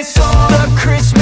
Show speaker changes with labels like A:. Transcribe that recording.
A: It's all the Christmas